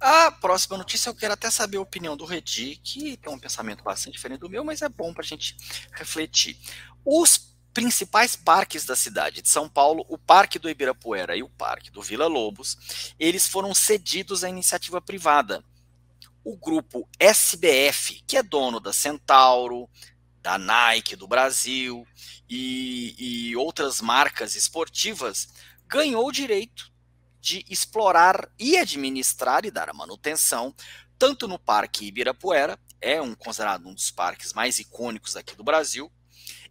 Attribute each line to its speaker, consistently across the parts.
Speaker 1: A próxima notícia eu quero até saber a opinião do Redi, que tem um pensamento bastante diferente do meu, mas é bom para a gente refletir. Os principais parques da cidade de São Paulo, o Parque do Ibirapuera e o Parque do Vila Lobos, eles foram cedidos à iniciativa privada. O grupo SBF, que é dono da Centauro, da Nike do Brasil e, e outras marcas esportivas, ganhou o direito de explorar e administrar e dar a manutenção, tanto no Parque Ibirapuera, é um considerado um dos parques mais icônicos aqui do Brasil,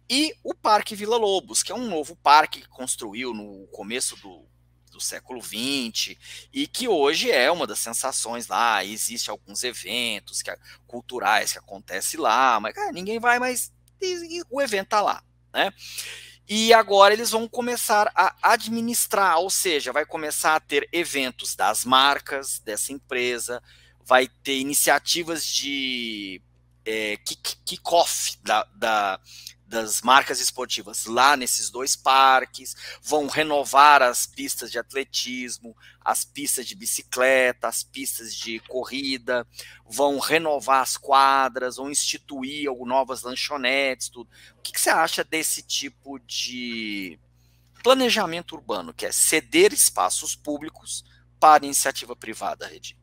Speaker 1: e o Parque Vila Lobos, que é um novo parque que construiu no começo do, do século XX e que hoje é uma das sensações lá. Existem alguns eventos que, culturais que acontecem lá, mas cara, ninguém vai, mas o evento tá lá, né? E agora eles vão começar a administrar, ou seja, vai começar a ter eventos das marcas dessa empresa, vai ter iniciativas de é, kick-off da, da, das marcas esportivas lá nesses dois parques, vão renovar as pistas de atletismo, as pistas de bicicleta, as pistas de corrida, vão renovar as quadras, vão instituir novas lanchonetes, tudo. O que, que você acha desse tipo de planejamento urbano, que é ceder espaços públicos para iniciativa privada, Redi?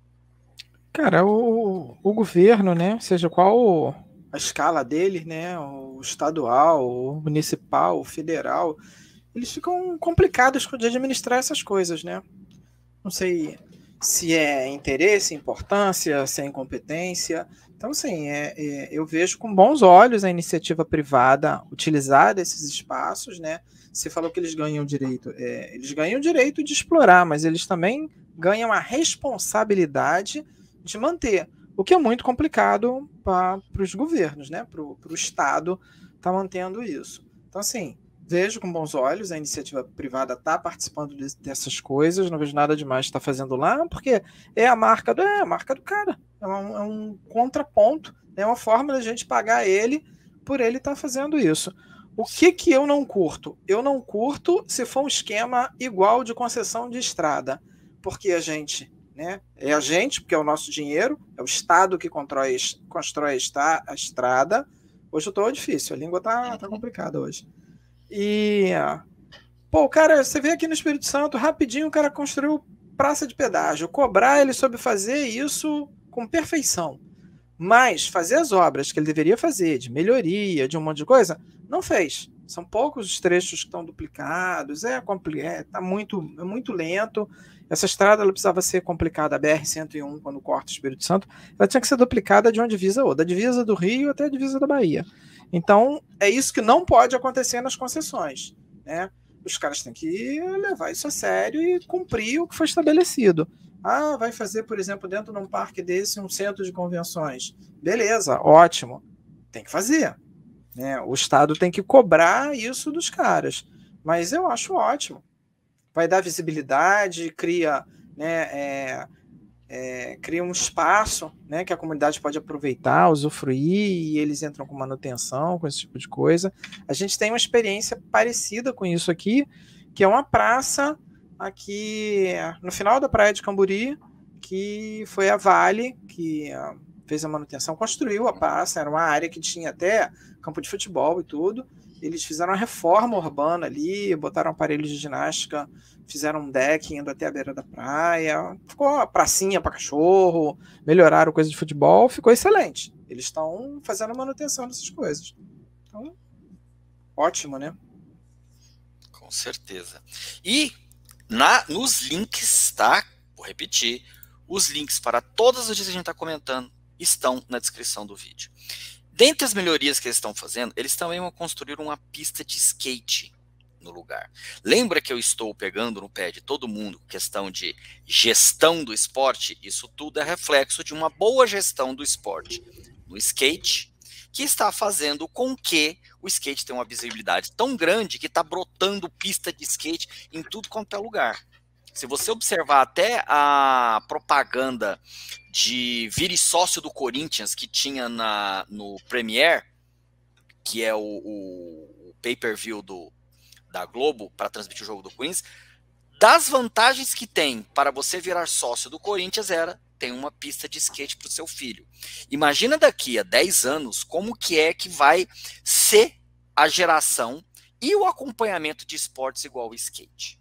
Speaker 2: Cara, o, o governo, né, seja qual a escala dele, né, o estadual, o municipal, o federal, eles ficam complicados de administrar essas coisas, né? Não sei se é interesse, importância, se é incompetência. Então, assim, é, é, eu vejo com bons olhos a iniciativa privada utilizar desses espaços, né? Você falou que eles ganham direito. É, eles ganham o direito de explorar, mas eles também ganham a responsabilidade de manter. O que é muito complicado para os governos, né? Para o Estado estar tá mantendo isso. Então, assim, vejo com bons olhos, a iniciativa privada está participando de, dessas coisas, não vejo nada demais estar tá fazendo lá, porque é a marca do, é a marca do cara. É um, é um contraponto, é uma forma da gente pagar ele por ele estar tá fazendo isso. O que, que eu não curto? Eu não curto se for um esquema igual de concessão de estrada, porque a gente né? É a gente, porque é o nosso dinheiro, é o Estado que constrói, constrói a estrada. Hoje eu estou difícil, a língua tá, tá complicada hoje. E, pô, cara, você vê aqui no Espírito Santo, rapidinho o cara construiu praça de pedágio. Cobrar ele sobre fazer isso com perfeição. Mas fazer as obras que ele deveria fazer, de melhoria, de um monte de coisa, não fez. São poucos os trechos que estão duplicados, é, é tá muito, é muito lento. Essa estrada ela precisava ser complicada, a BR-101, quando corta o Espírito Santo, ela tinha que ser duplicada de uma divisa a outra, da divisa do Rio até a divisa da Bahia. Então, é isso que não pode acontecer nas concessões. Né? Os caras têm que levar isso a sério e cumprir o que foi estabelecido. Ah, vai fazer, por exemplo, dentro de um parque desse, um centro de convenções. Beleza, ótimo. Tem que fazer. Né? O Estado tem que cobrar isso dos caras. Mas eu acho ótimo vai dar visibilidade, cria, né, é, é, cria um espaço né, que a comunidade pode aproveitar, usufruir, e eles entram com manutenção, com esse tipo de coisa. A gente tem uma experiência parecida com isso aqui, que é uma praça aqui no final da praia de Camburi, que foi a Vale, que uh, fez a manutenção, construiu a praça, era uma área que tinha até campo de futebol e tudo, eles fizeram uma reforma urbana ali, botaram aparelhos de ginástica, fizeram um deck indo até a beira da praia, ficou uma pracinha para cachorro, melhoraram coisa de futebol, ficou excelente. Eles estão fazendo manutenção dessas coisas. Então, ótimo, né?
Speaker 1: Com certeza. E na, nos links, tá? Vou repetir. Os links para todas as notícias que a gente está comentando estão na descrição do vídeo. Dentre as melhorias que eles estão fazendo, eles também vão construir uma pista de skate no lugar. Lembra que eu estou pegando no pé de todo mundo questão de gestão do esporte? Isso tudo é reflexo de uma boa gestão do esporte no skate, que está fazendo com que o skate tenha uma visibilidade tão grande que está brotando pista de skate em tudo quanto é lugar. Se você observar até a propaganda de vire sócio do Corinthians que tinha na, no Premier, que é o, o, pay-per-view do, da Globo para transmitir o jogo do Queens, das vantagens que tem para você virar sócio do Corinthians era tem uma pista de skate para o seu filho. Imagina daqui a 10 anos como que é que vai ser a geração e o acompanhamento de esportes igual o skate.